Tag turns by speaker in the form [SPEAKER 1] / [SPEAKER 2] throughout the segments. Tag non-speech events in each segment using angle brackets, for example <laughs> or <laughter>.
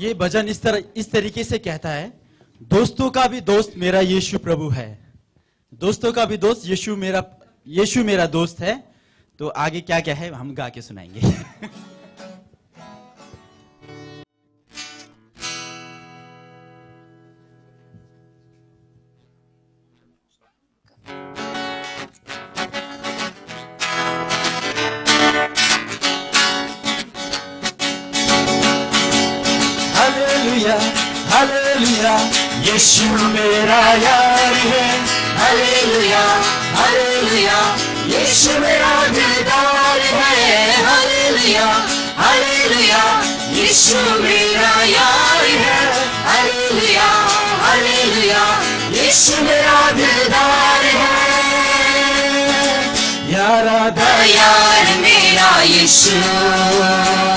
[SPEAKER 1] ये भजन इस तरह, इस तरीके से कहता है, दोस्तों का भी दोस्त मेरा यीशु प्रभु है। दोस्तों का भी दोस्त यीशु मेरा यीशु मेरा दोस्त है। तो आगे क्या क्या है, हम गा के सुनाएँगे। <laughs>
[SPEAKER 2] To.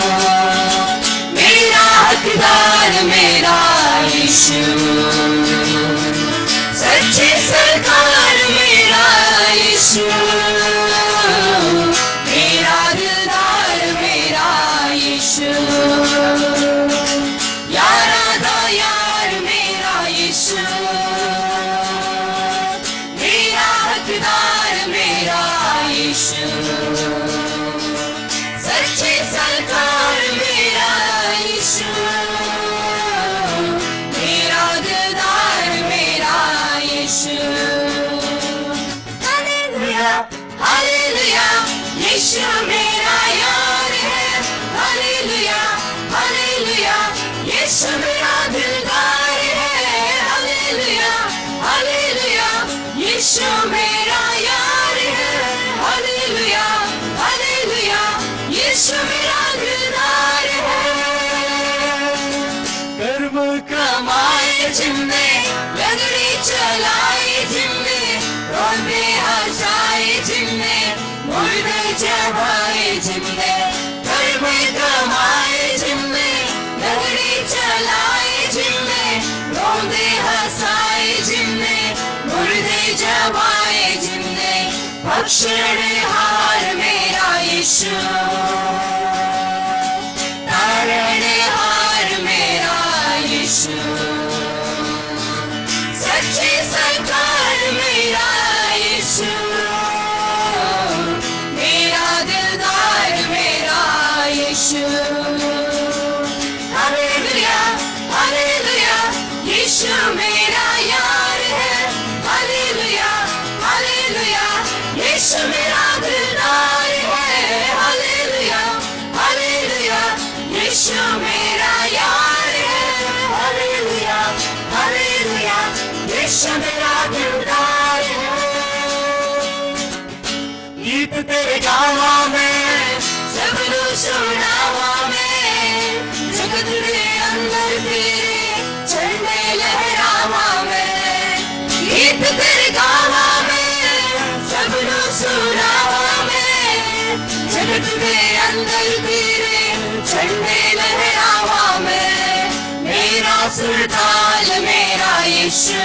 [SPEAKER 2] दक्षिण हार मेरा यीशु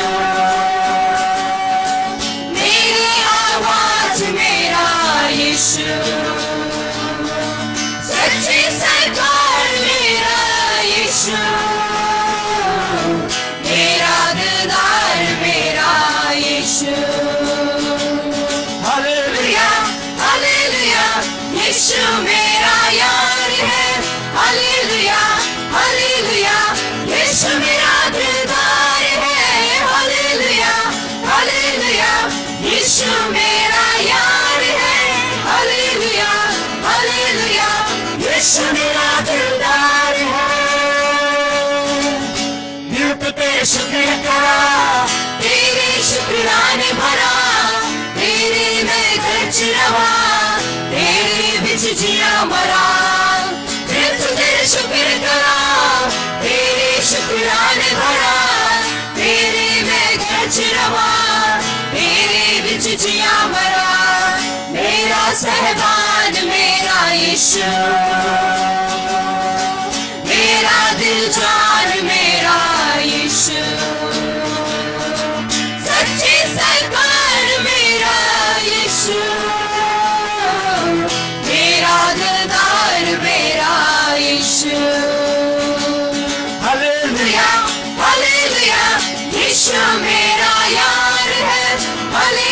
[SPEAKER 2] Bye. यीशु मेरा दिल जान मेरा यीशु सच्चे सरकार मेरा यीशु मेरा दिलदार मेरा यीशु हालेलुया हालेलुया यीशु मेरा यार है
[SPEAKER 3] hallelujah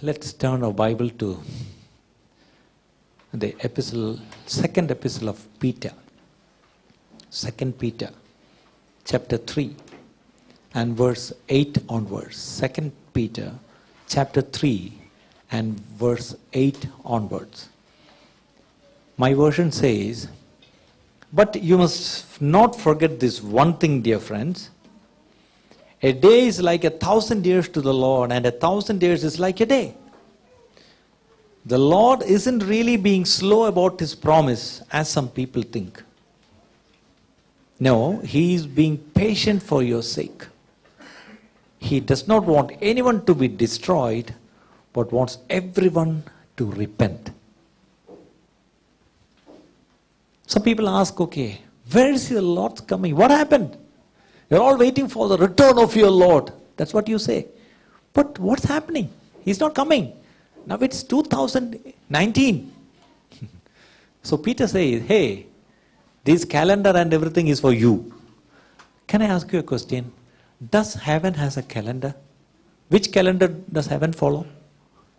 [SPEAKER 3] Let's turn our Bible to the epistle, second epistle of Peter. Second Peter, chapter 3 and verse 8 onwards. Second Peter, chapter 3 and verse 8 onwards. My version says, but you must not forget this one thing, dear friends. A day is like a thousand years to the Lord, and a thousand years is like a day. The Lord isn't really being slow about his promise, as some people think. No, he is being patient for your sake. He does not want anyone to be destroyed, but wants everyone to repent. Some people ask, okay, where is your Lord coming? What happened? You're all waiting for the return of your Lord. That's what you say. But what's happening? He's not coming. Now it's 2019. <laughs> so Peter says, hey, this calendar and everything is for you. Can I ask you a question? Does heaven has a calendar? Which calendar does heaven follow?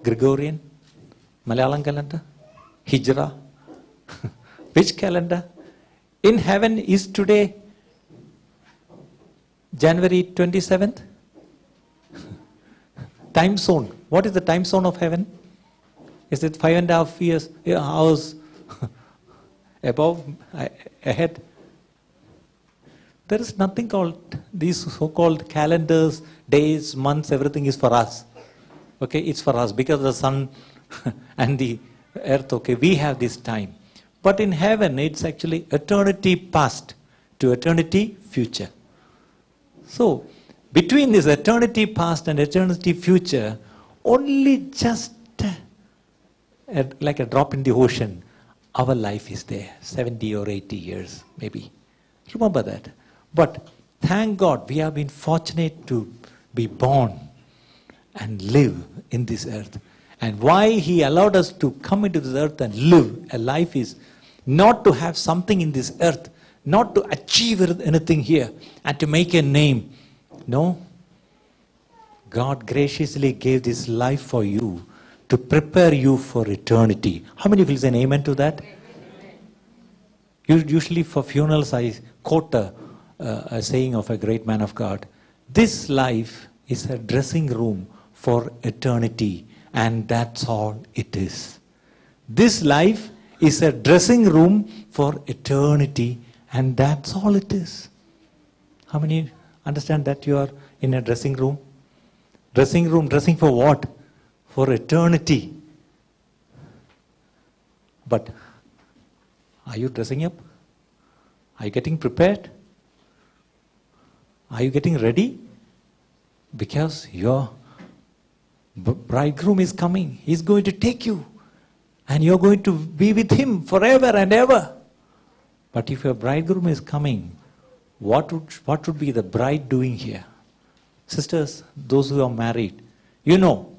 [SPEAKER 3] Gregorian? Malayalam calendar? Hijra? <laughs> Which calendar? In heaven is today January 27th? <laughs> time zone. What is the time zone of heaven? Is it five and a half years, eh, hours <laughs> above, ahead? There is nothing called these so-called calendars, days, months, everything is for us. Okay, it's for us because the sun <laughs> and the earth, okay, we have this time. But in heaven, it's actually eternity past to eternity future. So, between this eternity past and eternity future, only just a- like a drop in the ocean, our life is there 70 or 80 years, maybe. Remember that. But thank God we have been fortunate to be born and live in this earth. And why He allowed us to come into this earth and live a life is not to have something in this earth, not to achieve anything here and to make a name. No. God graciously gave this life for you to prepare you for eternity. How many will say amen to that? Usually for funerals, I quote a, uh, a saying of a great man of God. This life is a dressing room for eternity, and that's all it is. This life is a dressing room for eternity, and that's all it is. How many understand that you are in a dressing room? Dressing room, dressing for what? For eternity. But are you dressing up? Are you getting prepared? Are you getting ready? Because your bridegroom is coming. He's going to take you. And you're going to be with him forever and ever. But if your bridegroom is coming, what would, what would be the bride doing here? Sisters, those who are married, you know,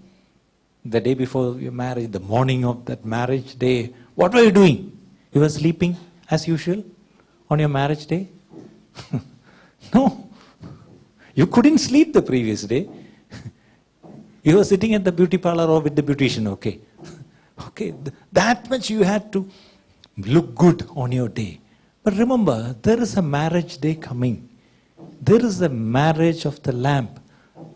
[SPEAKER 3] the day before your marriage, the morning of that marriage day, what were you doing? You were sleeping as usual on your marriage day? <laughs> no. You couldn't sleep the previous day. <laughs> you were sitting at the beauty parlor or with the beautician, okay. Okay, th- that much you had to look good on your day. But remember, there is a marriage day coming. There is a marriage of the Lamb.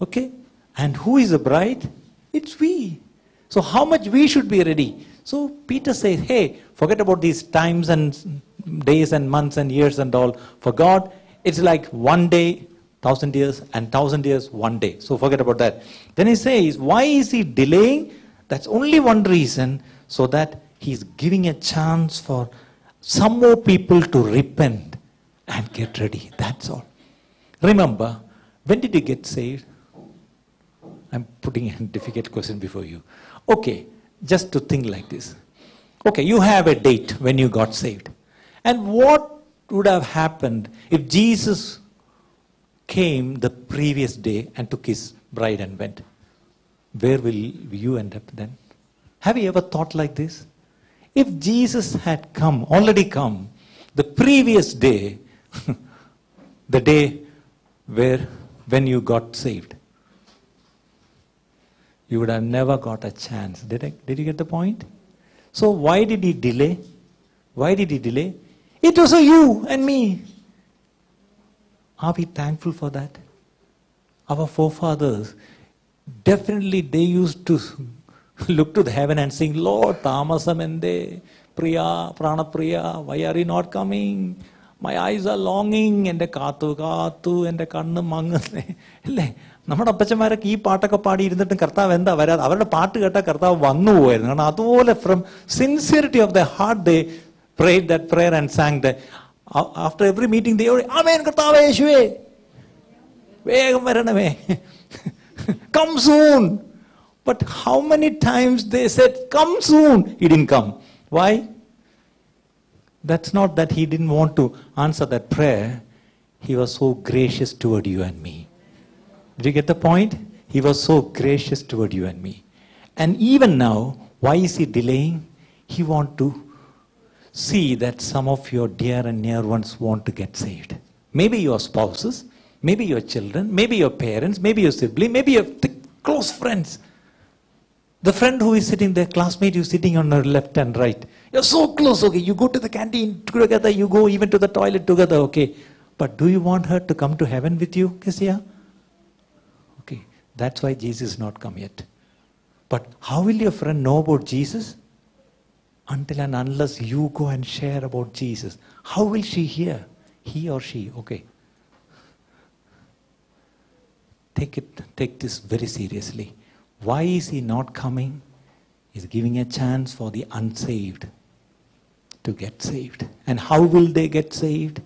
[SPEAKER 3] Okay? And who is the bride? It's we. So, how much we should be ready? So, Peter says, hey, forget about these times and days and months and years and all. For God, it's like one day, thousand years, and thousand years, one day. So, forget about that. Then he says, why is he delaying? That's only one reason, so that he's giving a chance for some more people to repent and get ready. That's all. Remember, when did you get saved? I'm putting a difficult question before you. Okay, just to think like this. Okay, you have a date when you got saved. And what would have happened if Jesus came the previous day and took his bride and went? Where will you end up then? Have you ever thought like this? If Jesus had come, already come, the previous day, <laughs> the day where when you got saved. You would have never got a chance. Did, I, did you get the point? So why did he delay? Why did he delay? It was a you and me. Are we thankful for that? Our forefathers, definitely they used to look to the heaven and sing, Lord, Tamasamende, Priya, Pranapriya, why are you not coming? My eyes are longing, എന്റെ കാത്തു കാത്തു എന്റെ കണ്ണ് മങ്ങുന്നേ അല്ലേ നമ്മുടെ അപ്പച്ചന്മാരൊക്കെ ഈ പാട്ടൊക്കെ പാടി ഇരുന്നിട്ടും കർത്താവ് എന്താ വരാതെ അവരുടെ പാട്ട് കേട്ടാൽ കർത്താവ് വന്നു പോയായിരുന്നു കാരണം അതുപോലെ from sincerity of the heart they that prayer and sang that. after every meeting they were amen കർത്താവേ യേശുവേ വേഗം വരണമേ <laughs> come soon. But how many times they said come soon he didn't come. Why? That's not that he didn't want to answer that prayer. He was so gracious toward you and me. Did you get the point? He was so gracious toward you and me. And even now why is he delaying? He want to see that some of your dear and near ones want to get saved. Maybe your spouses, maybe your children, maybe your parents, maybe your sibling, maybe your th- close friends. The friend who is sitting there, classmate, you sitting on her left and right. You're so close, okay. You go to the canteen together, you go even to the toilet together, okay. But do you want her to come to heaven with you, Kesia? Okay, that's why Jesus is not come yet. But how will your friend know about Jesus? until and unless you go and share about Jesus. How will she hear? He or she, okay. Take it, take this very seriously. Why is he not coming? He's giving a chance for the unsaved to get saved. And how will they get saved?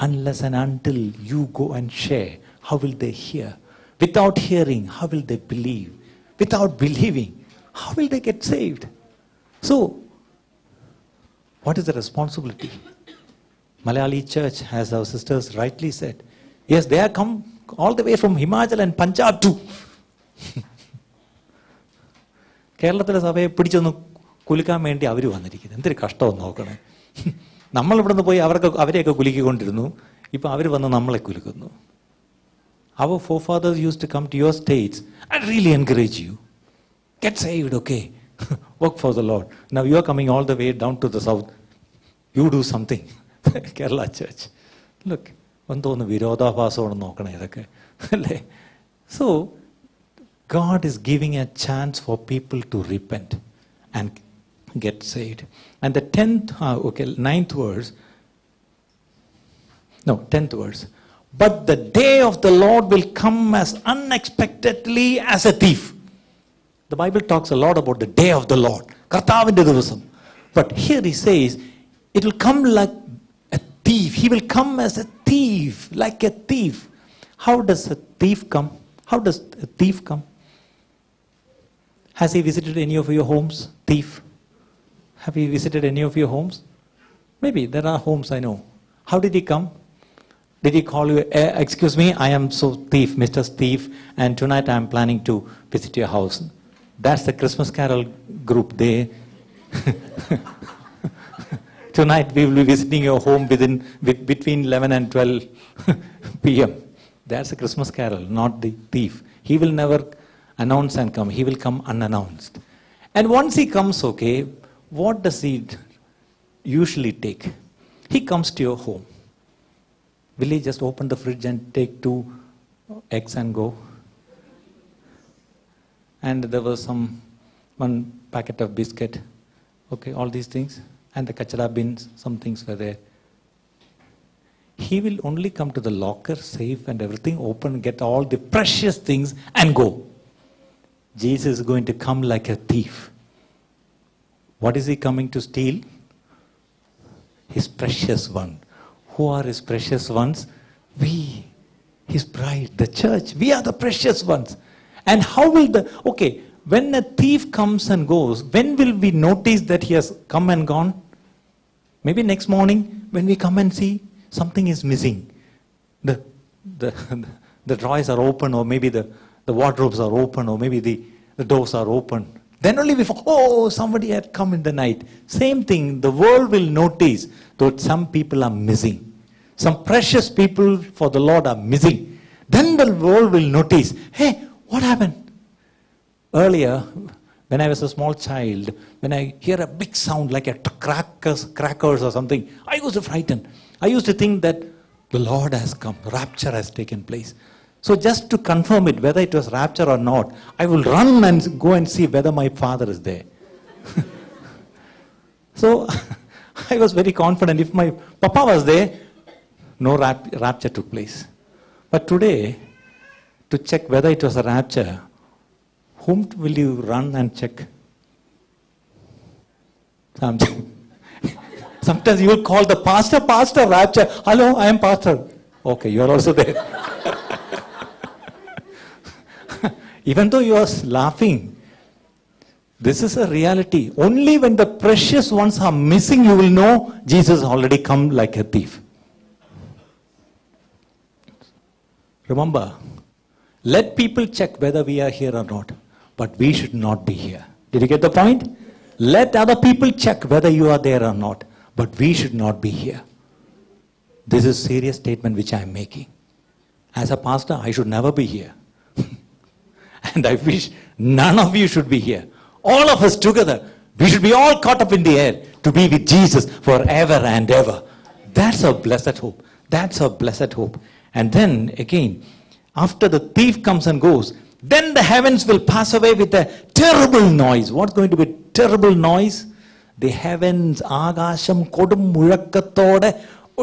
[SPEAKER 3] Unless and until you go and share. How will they hear? Without hearing, how will they believe? Without believing, how will they get saved? So, what is the responsibility? Malayali church, as our sisters rightly said, yes, they have come all the way from Himachal and Punjab too. കേരളത്തിലെ സഭയെ പിടിച്ചൊന്ന് കുലുക്കാൻ വേണ്ടി അവർ വന്നിരിക്കുന്നത് എന്തൊരു കഷ്ടമെന്ന് നോക്കണേ നമ്മൾ ഇവിടെ നിന്ന് പോയി അവർക്ക് അവരെയൊക്കെ കുലുക്കിക്കൊണ്ടിരുന്നു ഇപ്പൊ അവർ വന്ന് നമ്മളെ കുലുക്കുന്നു അവർ four fathers use to come to your States I really encourage you get saved okay <laughs> work for the Lord. Now you are coming all the way down to the south. You do something. <laughs> Kerala church. Look, എന്തോന്ന് വിരോധാഭാസമാണെന്ന് നോക്കണേ ഇതൊക്കെ അല്ലേ so God is giving a chance for people to repent and get saved. And the tenth, uh, okay, ninth verse, no, tenth verse. But the day of the Lord will come as unexpectedly as a thief. The Bible talks a lot about the day of the Lord. കർത്താവിൻ്റെ ദിവസം But here he says, it will come like a thief. He will come as a thief, like a thief. How does a thief come? How does a thief come? Has he visited any of your homes? Thief. Have you visited any of your homes? Maybe there are homes I know. How did he come? Did he call you, eh, excuse me, I am so thief, Mr. Thief, and tonight I am planning to visit your house. That's the Christmas Carol group. They <laughs> tonight we will be visiting your home within with, between 11 and 12 <laughs> p.m. That's a Christmas Carol, not the thief. He will never announce and come. He will come unannounced. And once he comes, okay, what does he usually take? He comes to your home. Will he just open the fridge and take two eggs and go? And there was some one packet of biscuit, okay, all these things, and the kachara bins, some things were there. He will only come to the locker, safe, and everything, open, get all the precious things, and go. Jesus is going to come like a thief. What is he coming to steal? His precious one. Who are his precious ones? We, his bride, the church. We are the precious ones. And how will the, okay, when a thief comes and goes, when will we notice that he has come and gone? Maybe next morning when we come and see something is missing. The, the, <laughs> the drawers are open, or maybe the, the wardrobes are open, or maybe the, the doors are open. Then only we oh, somebody had come in the night. Same thing, the world will notice that some people are missing. some precious people for the Lord are missing, then the world will notice, hey, what happened? Earlier, when I was a small child, when I hear a big sound like a crackers, crackers or something, I was frightened. I used to think that the Lord has come, rapture has taken place. So just to confirm it, whether it was rapture or not, I will run and go and see whether my father is there. <laughs> so <laughs> I was very confident if my papa was there, no rap- rapture took place. But today, to check whether it was a rapture, whom will you run and check? Some- <laughs> Sometimes you will call the pastor, pastor, rapture. Hello, I am pastor. Okay, you are also there. <laughs> Even though you are laughing, this is a reality. Only when the precious ones are missing, you will know Jesus already come like a thief. Remember, let people check whether we are here or not, but we should not be here. Did you get the point? Let other people check whether you are there or not, but we should not be here. This is a serious statement which I am making. As a pastor, I should never be here. <laughs> and I wish none of you should be here. All of us together, we should be all caught up in the air to be with Jesus forever and ever. That's a blessed hope. That's a blessed hope. And then again, after the thief comes and goes, then the heavens will pass away with a terrible noise. What's going to be terrible noise? The heavens, ആകാശം കൊടും മുഴക്കത്തോടെ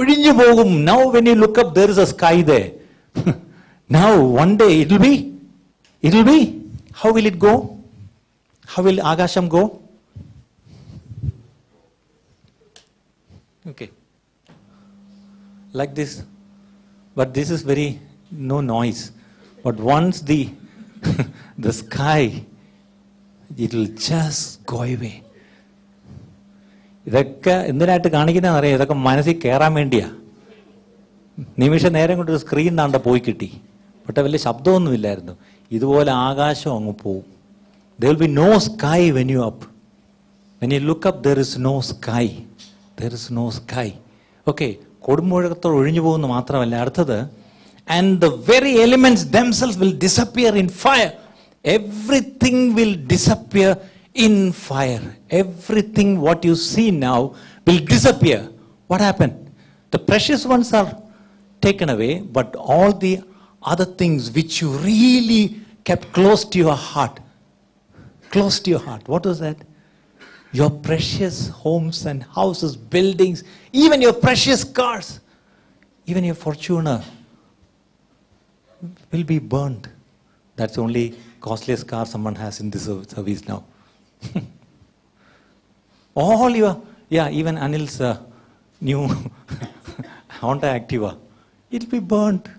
[SPEAKER 3] ഒഴിഞ്ഞു പോകും. Now when you look up, there is a sky there. <laughs> now one day it will be, it will be, how will it go? How will Agasham go? Okay. Like this. But this is very no noise. But once the <laughs> the sky, it will just go away. ഇതൊക്കെ എന്തിനായിട്ട് കാണിക്കുന്നതെന്ന് അറിയാം. ഇതൊക്കെ മനസ്സിൽ കയറാൻ വേണ്ടിയാ. നിമിഷ നേരം കൊണ്ട് ഒരു screen താണ്ട പോയി കിട്ടി. പക്ഷെ വലിയ ശബ്ദമൊന്നുമില്ലായിരുന്നു. ഇതുപോലെ ആകാശം അങ്ങ് പോവും. There will be no sky when you up when you look up there is no sky there is no sky okay കൊടുമുഴക്കത്തോട് ഒഴിഞ്ഞു പോകുന്നു മാത്രമല്ല. അടുത്തത് and the very elements themselves will disappear in fire. Everything will disappear in fire. Everything what you see now will disappear. What happened? The precious ones are taken away, but all the other things which you really kept close to your heart, close to your heart, what was that? Your precious homes and houses, buildings, even your precious cars, even your Fortuner, will be burned. That's the only costliest car someone has in this service now. <laughs> All your, yeah, even Anil's uh, new <laughs> Honda Activa, it'll be burnt.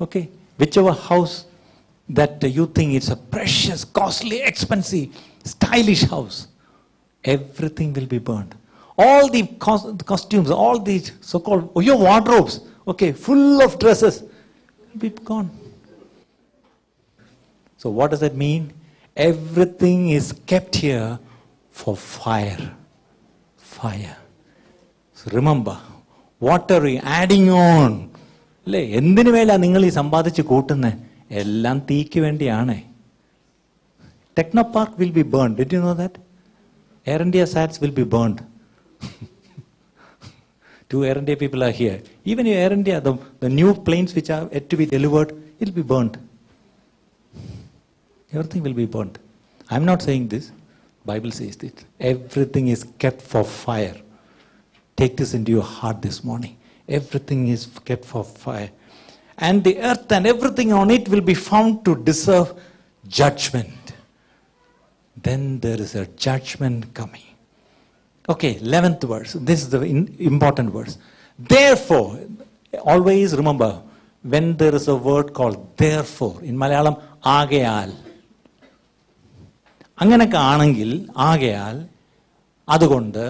[SPEAKER 3] Okay, whichever house that you think it's a precious, costly, expensive, stylish house, everything will be burned. All the cos- costumes, all these so-called oh, your wardrobes, okay, full of dresses, be gone. So what does that mean? Everything is kept here for fire. Fire. So remember, what are you adding on? അല്ലേ എന്തിനു മേലാ നിങ്ങൾ ഈ സമ്പാദിച്ച് കൂട്ടുന്നത് എല്ലാം തീക്ക് വേണ്ടിയാണേ techno park will be burn did you know that air India SATS will be burned Two Air India people are here. Even in Air India, the, the new planes which are yet to be delivered, it will be burnt. Everything will be burnt. I'm not saying this. Bible says this. Everything is kept for fire. Take this into your heart this morning. Everything is kept for fire. And the earth and everything on it will be found to deserve judgment. Then there is a judgment coming. Okay, 11th verse. This is the in- important verse. Therefore, always remember when there is a word called therefore, in Malayalam, ആകയാൽ അങ്ങനെയൊക്കെ ആണെങ്കിൽ ആകയാൽ അതുകൊണ്ട്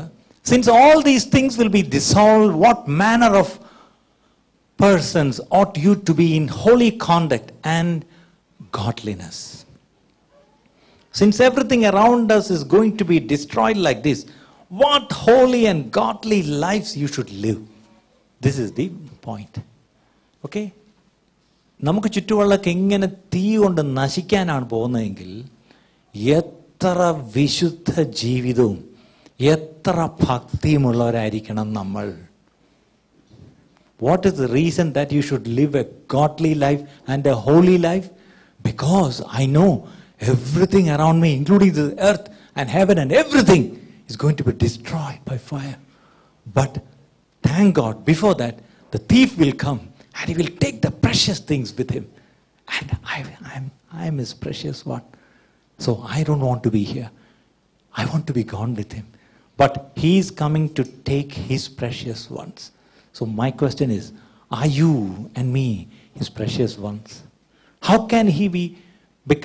[SPEAKER 3] since all these things will be dissolve what manner of persons ought you to be in holy conduct and godliness. Since everything around us is going to be destroyed like this, what holy and godly lives you should live. This is the point okay നമുക്ക് ചുറ്റുമുള്ളൊക്കെ എങ്ങനെ തീ കൊണ്ട് നശിക്കാനാണ് പോകുന്നതെങ്കിൽ എത്ര വിശുദ്ധ ജീവിതവും എത്ര ഭക്തിയുമുള്ളവരായിരിക്കണം നമ്മൾ What is the reason that you should live a godly life and a holy life? Because I know everything around me, including the earth and heaven and everything, is going to be destroyed by fire. But thank God, before that, the thief will come and he will take the precious things with him. And I, I'm, I'm his precious one. So I don't want to be here. I want to be gone with him. But he is coming to take his precious ones. So my question is, are you and me his precious ones? How can he be,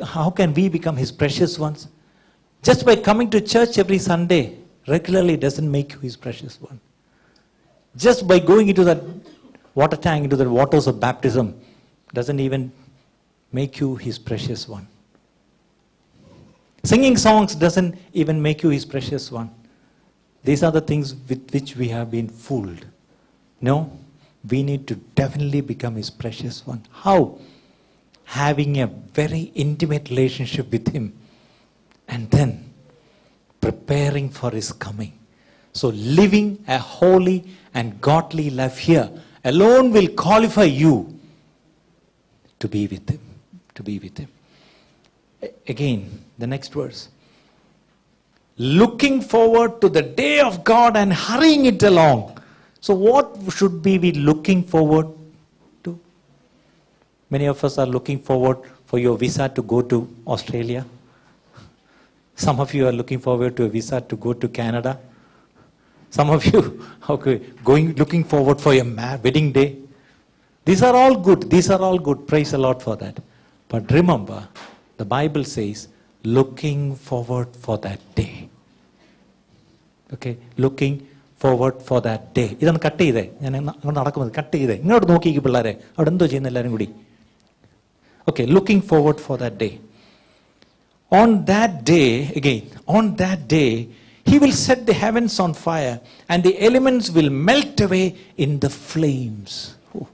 [SPEAKER 3] how can we become his precious ones? Just by coming to church every Sunday regularly doesn't make you his precious one. Just by going into that water tank, into the waters of baptism, doesn't even make you his precious one. Singing songs doesn't even make you his precious one. These are the things with which we have been fooled. No, we need to definitely become his precious one. How? Having a very intimate relationship with him and then preparing for his coming. So, living a holy and godly life here alone will qualify you to be with him. To be with him. Again, the next verse. Looking forward to the day of God and hurrying it along. So, what should we be looking forward to? Many of us are looking forward for your visa to go to Australia. Some of you are looking forward to a visa to go to Canada. Some of you <laughs> okay, going looking forward for your ma- wedding day. These are all good. These are all good. Praise the Lord for that. But remember, the Bible says, looking forward for that day. Okay looking forward for that day ഇതൊന്ന് cut ചെയ്തേ ഞാൻ ഇന്ന് അങ്ങോട്ട് നടക്കുന്നത് cut ചെയ്തേ ഇങ്ങോട്ട് നോക്കിക്ക് പിള്ളേരെ അവിടെ എന്തോ ചെയ്യുന്ന എല്ലാവരും കൂടി okay looking forward for that day on that day again on that day he will set the heavens on fire and the elements will melt away in the flames Oh.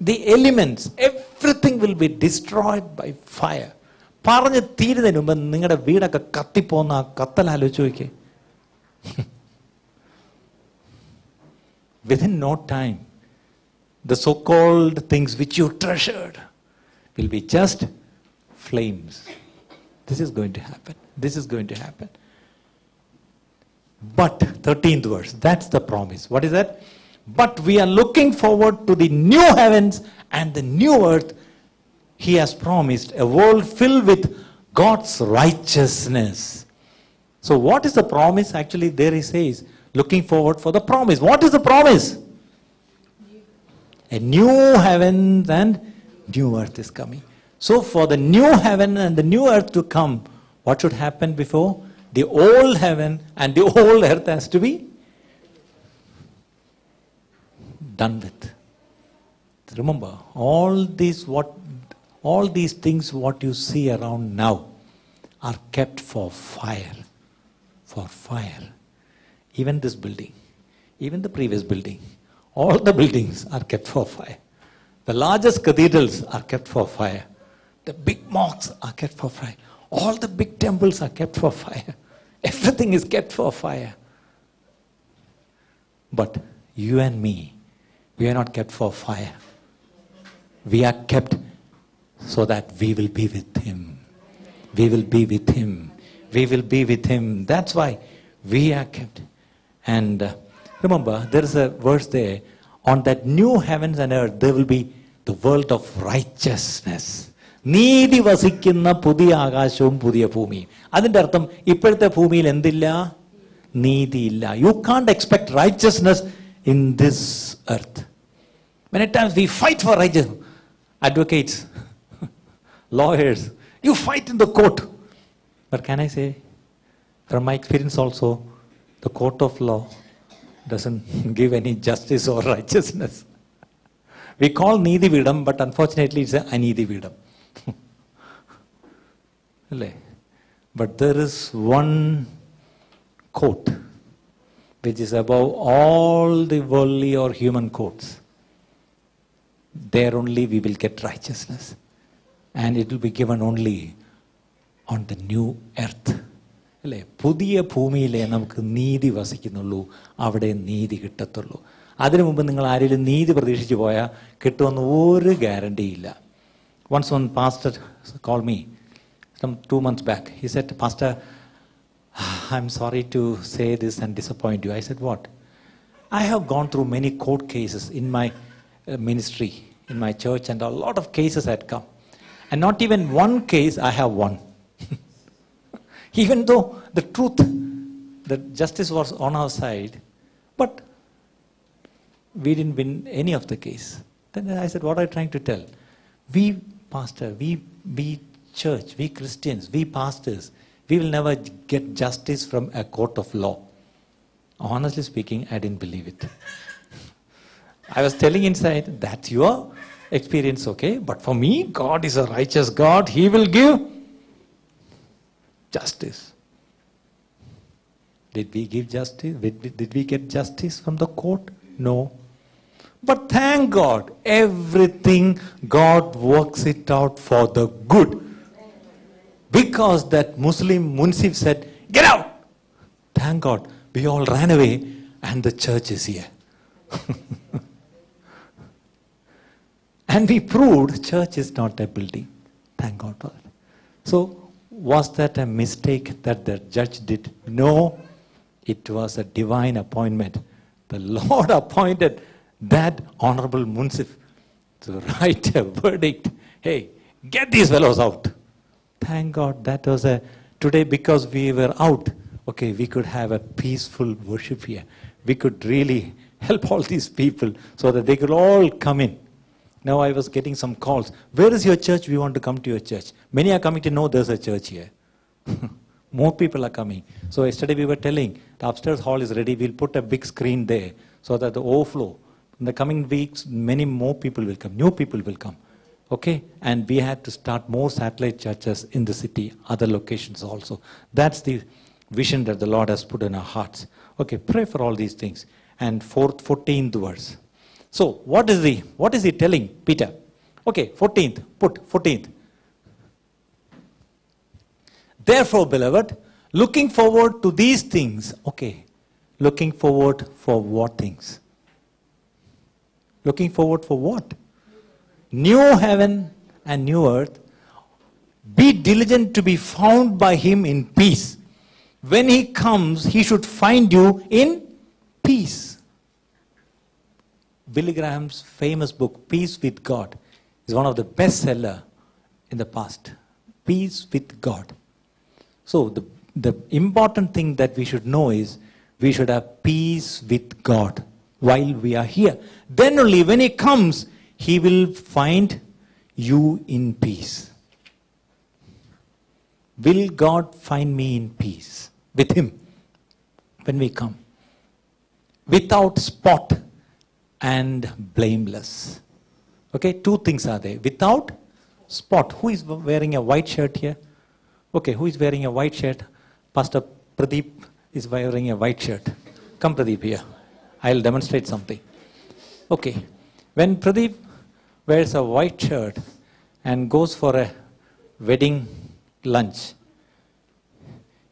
[SPEAKER 3] the elements everything will be destroyed by fire പറഞ്ഞ് തീരുന്നതിന് മുമ്പ് നിങ്ങളുടെ വീടൊക്കെ കത്തിപ്പോന്ന ആ കത്തൽ ആലോചിച്ച് നോക്കിയേ within no time, the so called things which you treasured will be just flames. this is going to happen. This is going to happen. But, 13th verse, that's the promise. What is that? But we are looking forward to the new heavens and the new earth. He has promised a world filled with God's righteousness. So, what is the promise? Actually, there he says, looking forward for the promise. What is the promise? A new heaven and new earth is coming. So, for the new heaven and the new earth to come, what should happen before? The old heaven and the <laughs> old earth has to be done with. Remember, all these what all these things what you see around now are kept for fire. For fire. Even this building, even the previous building, all the <laughs> buildings are kept for fire. The largest cathedrals are kept for fire. The big mosques are kept for fire. All the big temples are kept for fire. <laughs> Everything is kept for fire. But you and me, we are not kept for fire. We are kept so that we will be with Him. We will be with Him. We will be with Him. That's why we are kept. And uh, remember, there is a verse there on that new heavens and earth, there will be the world of righteousness. നീതി വസിക്കുന്ന പുതിയ ആകാശവും പുതിയ ഭൂമിയും അതിന്റെ അർത്ഥം ഇപ്പോഴത്തെ ഭൂമിയിൽ എന്തില്ല നീതിയില്ല you can't expect righteousness in this earth Many times we fight for righteousness. Advocates, lawyers, you fight in the court. But can I say, from my experience also, the court of law doesn't give any justice or righteousness. We call Nidhi Vidam, but unfortunately it's Anidhi Vidam. അല്ലേ? But there is one court which is above all the worldly or human courts. there only we will get righteousness. And it will be given only on the new earth. അല്ലേ പുതിയ ഭൂമിയിലേ നമുക്ക് നീതി വസിക്കുന്നുള്ളൂ അവിടെ നീതി കിട്ടത്തുള്ളൂ അതിനു മുമ്പ് നിങ്ങൾ ആരെങ്കിലും നീതി പ്രതീക്ഷിച്ച് പോയാൽ കിട്ടുമെന്ന് ഒരു ഗ്യാരണ്ടിയില്ല Once one pastor called me some two months back. He said, Pastor, I'm sorry to say this and disappoint you. I said, What? I have gone through many court cases in my uh, ministry, in my church, and a lot of cases had come. And not even one case I have won. <laughs> even though the truth, the justice was on our side, but we didn't win any of the case. Then I said, What are you trying to tell? We pastor, we, we church, we Christians, we pastors, we will never get justice from a court of law. Honestly speaking, I didn't believe it. <laughs> I was telling inside, that's your experience, okay? But for me, God is a righteous God. He will give justice. Did we give justice? Did, did we get justice from the court? No. But thank God, everything God works it out for the good. Because that Muslim Munsif said, Get out! Thank God, we all ran away and the church is here. <laughs> and we proved church is not a building. Thank God for that. So, was that a mistake that the judge did? No, it was a divine appointment. The <laughs> Lord appointed that honorable Munsif to write a verdict. Hey, get these fellows out. Thank God that was a today because we were out. Okay, we could have a peaceful worship here. We could really help all these people so that they could all come in. Now I was getting some calls. Where is your church? We want to come to your church. Many are coming to know there's a church here. <laughs> More people are coming. So yesterday we were telling the upstairs hall is ready. We'll put a big screen there so that the overflow. In the coming weeks, many more people will come. New people will come. Okay? And we had to start more satellite churches in the city, other locations also. That's the vision that the Lord has put in our hearts. Okay, pray for all these things. And fourth, 14th verse. So, what is the what is he telling Peter? Okay, 14th, put 14th. Therefore, beloved, looking forward to these things. Okay, looking forward for what things? Looking forward for what? New heaven and new earth. Be diligent to be found by him in peace. When he comes, he should find you in peace. Billy Graham's famous book, Peace with God, is one of the best seller in the past. Peace with God. So the, the important thing that we should know is we should have peace with God while we are here. Then only when He comes, He will find you in peace. Will God find me in peace with Him when we come? Without spot and blameless. Okay, two things are there. Without spot. Who is wearing a white shirt here? Okay, who is wearing a white shirt? Pastor Pradeep is wearing a white shirt. Come, Pradeep, here. I'll demonstrate something. Okay, when Pradeep wears a white shirt and goes for a wedding lunch,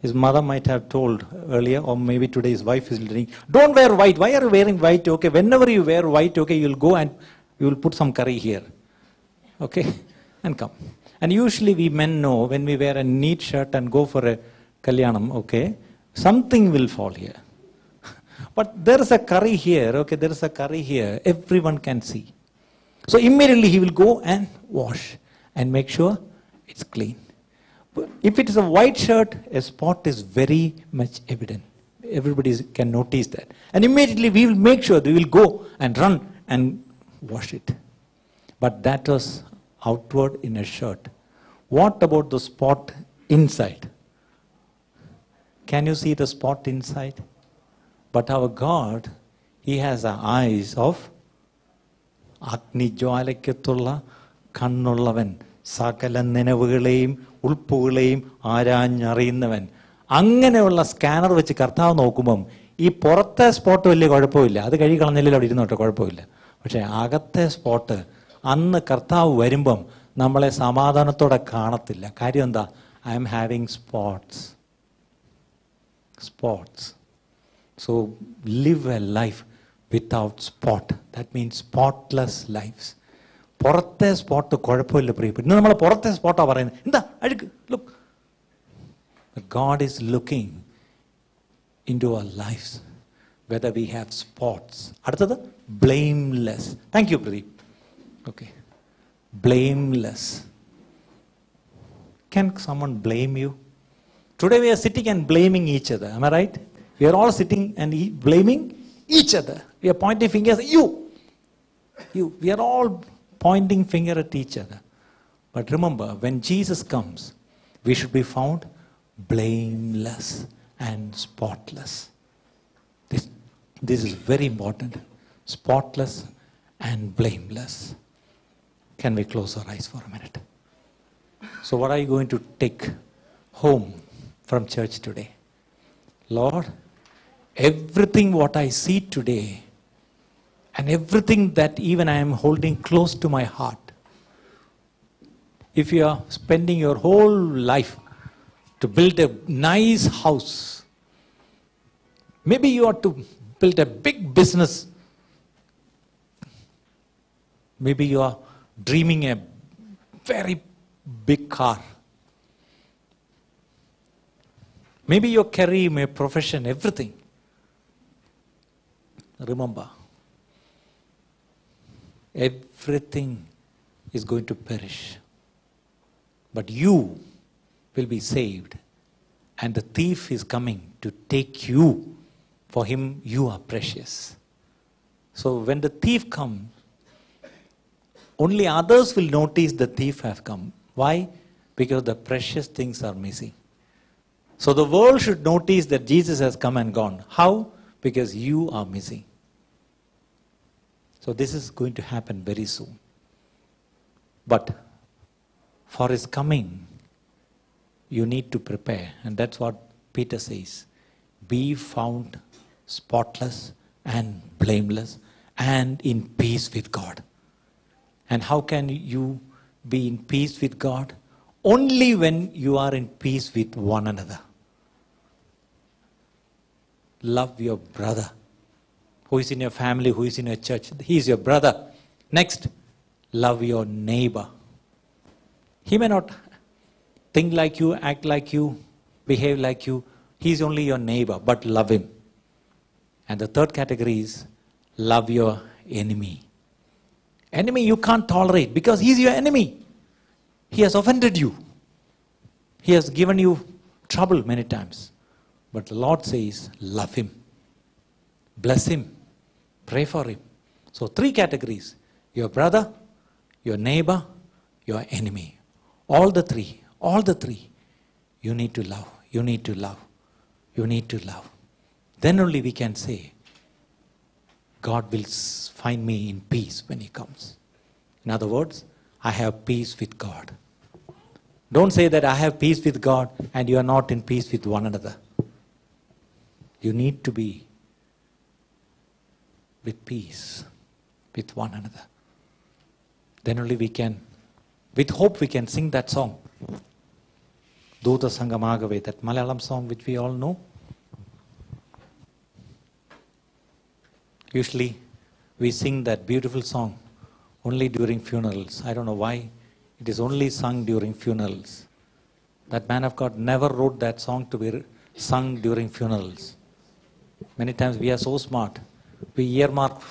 [SPEAKER 3] his mother might have told earlier, or maybe today his wife is leading, don't wear white. Why are you wearing white? Okay, whenever you wear white, okay, you'll go and you will put some curry here. Okay, and come. And usually we men know when we wear a neat shirt and go for a kalyanam, okay, something will fall here. But there is a curry here, okay, there is a curry here, everyone can see. So immediately he will go and wash and make sure it's clean. If it is a white shirt, a spot is very much evident. Everybody can notice that. And immediately we will make sure we will go and run and wash it. But that was outward in a shirt. What about the spot inside? Can you see the spot inside? But our God, He has the eyes of അഗ്നിജ്വാലയ്ക്കത്തുള്ള കണ്ണുള്ളവൻ സകല നനവുകളെയും ഉൾപ്പുകളെയും ആരാഞ്ഞറിയുന്നവൻ. അങ്ങനെയുള്ള scanner വെച്ച് കർത്താവ് നോക്കുമ്പം ഈ പുറത്തെ spot വലിയ കുഴപ്പമില്ല. അത് കഴുകി കളഞ്ഞില്ലല്ലോ അവിടെ ഇരുന്നോട്ടെ കുഴപ്പമില്ല. പക്ഷേ അകത്തെ സ്പോട്ട് അന്ന് കർത്താവ് വരുമ്പം നമ്മളെ സമാധാനത്തോടെ കാണത്തില്ല. കാര്യം എന്താ? I'm having spots spots so live A life without spot that means spotless lives പുറത്തെ സ്പോട്ട് കുഴപ്പമില്ല പ്രിയപ്പെട്ടു ഇന്ന് നമ്മൾ പുറത്തെ സ്പോട്ടാണ് പറയുന്നത് എന്താ അഴുക്ക് look God is looking into our lives whether we have spots അടുത്തത് blameless thank you Pradeep okay blameless Can someone blame you? Today we are sitting and blaming each other. Am I right? we are all sitting and blaming each other. We are pointing fingers. You, you. We are all pointing finger at each other. But remember, when Jesus comes, we should be found blameless and spotless. This, this is very important. Spotless and blameless. Can we close our eyes for a minute? So, what are you going to take home from church today? Lord, everything what I see today and everything that even I am holding close to my heart, if you are spending your whole life to build a nice house, maybe you are to build a big business, maybe you are dreaming a very big car. Maybe your career, your profession, everything. Remember, everything is going to perish. But you will be saved, and the thief is coming to take you. For him, you are precious. So when the thief comes, only others will notice the thief has come. Why? Because the precious things are missing. So the world should notice that Jesus has come and gone. How? Because you are missing. So this is going to happen very soon. But for his coming, you need to prepare. And that's what Peter says be found spotless and blameless and in peace with God. And how can you be in peace with God? Only when you are in peace with one another. Love your brother who is in your family, who is in your church. He is your brother. Next, love your neighbor. He may not think like you, act like you, behave like you. He is only your neighbor, but love him. And the third category is love your enemy. Enemy you can't tolerate because he's your enemy. He has offended you. He has given you trouble many times. But the Lord says, love him, bless him, pray for him. So, three categories your brother, your neighbor, your enemy. All the three, all the three, you need to love, you need to love, you need to love. Then only we can say, God will find me in peace when He comes. In other words, I have peace with God. Don't say that I have peace with God and you are not in peace with one another. You need to be with peace with one another. Then only we can, with hope, we can sing that song. Duta Sangamagave, that Malayalam song which we all know. Usually, we sing that beautiful song only during funerals. I don't know why. It is only sung during funerals. That man of God never wrote that song to be sung during funerals. Many times we are so smart We earmark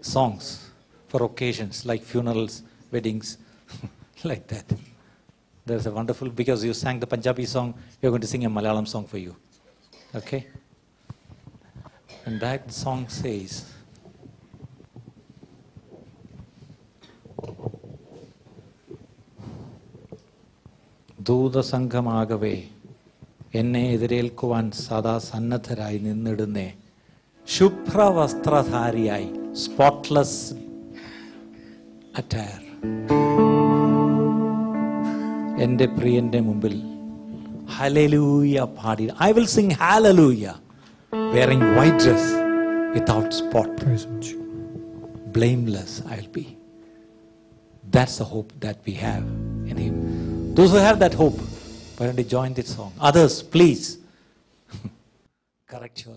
[SPEAKER 3] songs for occasions like funerals, weddings, <laughs> like that. There's a wonderful, because you sang the Punjabi song, we're going to sing a Malayalam song for you. Okay? And that song says, ദൂതസംഘമാകവേ എന്നെ എതിരേൽക്കുവാൻ സദാ സന്നദ്ധരായി നിന്നിടുന്നേ ശുഭ്രവസ്ത്രധാരിയായി spotless attire എൻ്റെ പ്രിയന്റെ മുമ്പിൽ ഹലലൂയ പാടി I will sing hallelujah wearing white dress without spot blameless I'll be. That's the hope that we have in Him. Those who have that hope, why don't you join this song? Others, please. Correct your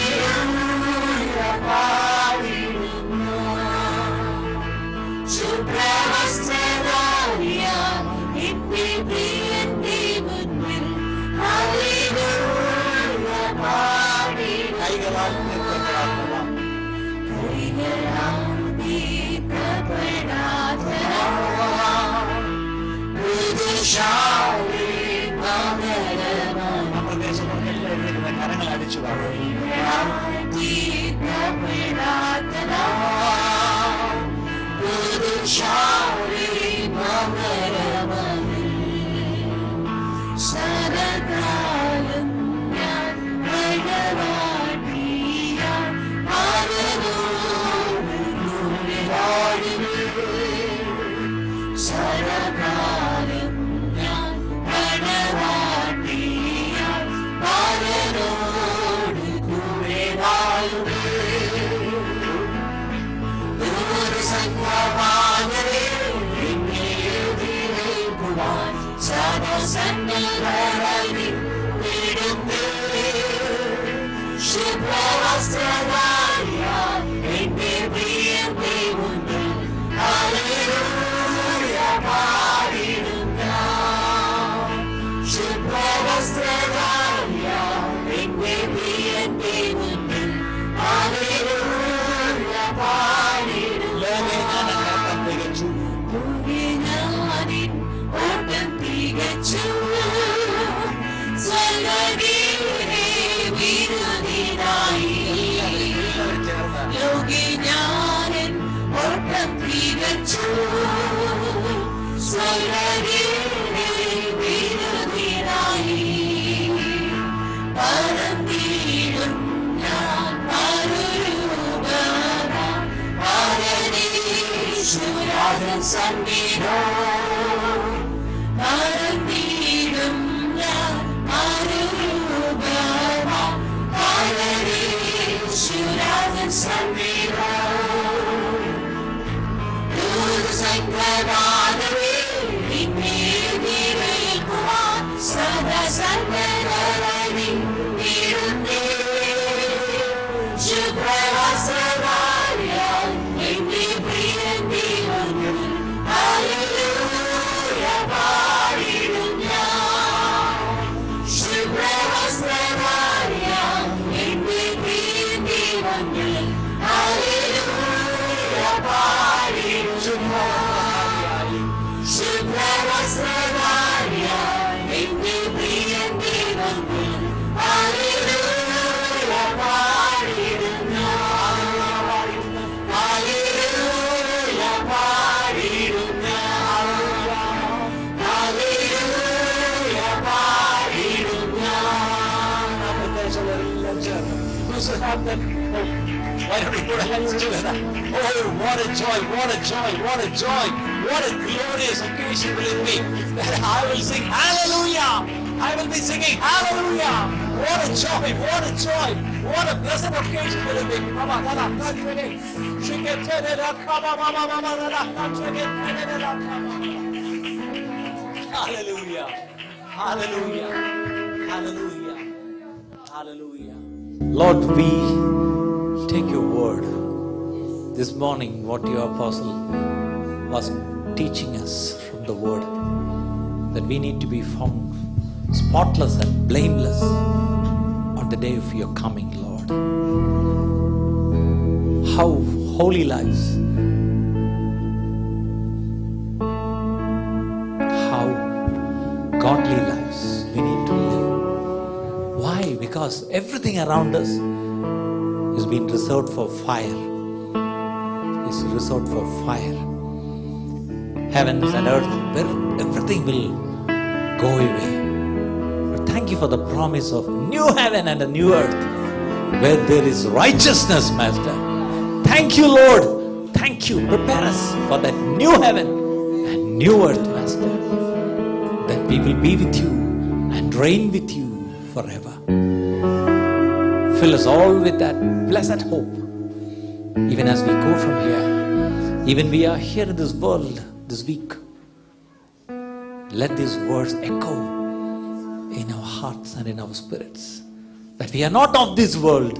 [SPEAKER 4] ശാരീ പ്രദേശം എല്ലാവരും കരങ്ങൾ അടിച്ചു
[SPEAKER 2] പാടും Shivrajan Sandhira Bharat what a joy, what a joy, what a joy. What a glorious occasion will it be that <laughs> I will sing hallelujah. I will be singing hallelujah. What a joy, what a joy. What a blessed occasion will it be. Come Shake it, turn it up, on, come on. Hallelujah. Hallelujah. Hallelujah. Hallelujah.
[SPEAKER 3] Lord, we take your word. This morning, what your apostle was teaching us from the word, that we need to be found spotless and blameless on the day of your coming, Lord. How holy lives, how godly lives we need to live. Why? Because everything around us is being reserved for fire. Is reserved for fire. heavens and earth, where everything will go away. But thank you for the promise of new heaven and a new earth where there is righteousness, Master. Thank you, Lord. Thank you. Prepare us for that new heaven and new earth, Master. That we will be with you and reign with you forever. Fill us all with that blessed hope. Even as we go from here, even we are here in this world this week, let these words echo in our hearts and in our spirits that we are not of this world,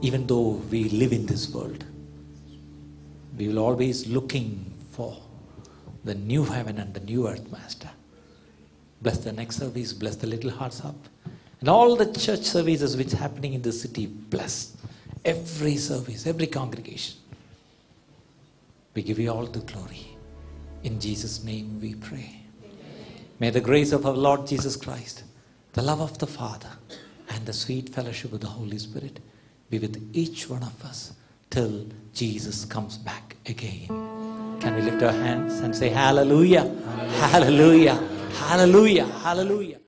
[SPEAKER 3] even though we live in this world. We will always looking for the new heaven and the new earth, Master. Bless the next service, bless the little hearts up. And all the church services which happening in the city, bless every service, every congregation. We give you all the glory. In Jesus' name we pray. May the grace of our Lord Jesus Christ, the love of the Father, and the sweet fellowship of the Holy Spirit be with each one of us till Jesus comes back again. Can we lift our hands and say, Hallelujah, Hallelujah, Hallelujah, Hallelujah.